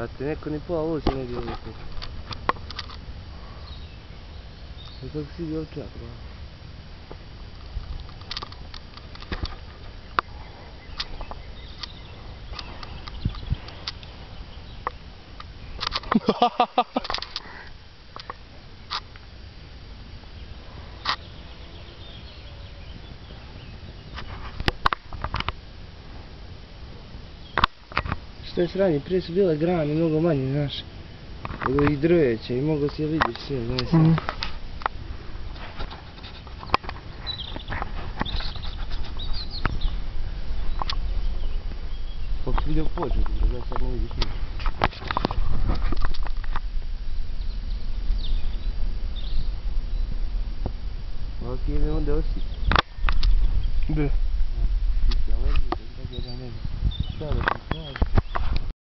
Yetenekli pahalı içine giriyorsun. Yapacak bir şey yok ya. Ha ha ha ha! Ba? Što je sranje, prije su bile grane mnogo manje, znaš. I drveće i mogo se vidjeti sve, znaš. Mhm. Kako si vidio pođu, da sad ne vidiš ništa. Ovak idemo da osi. Gdje?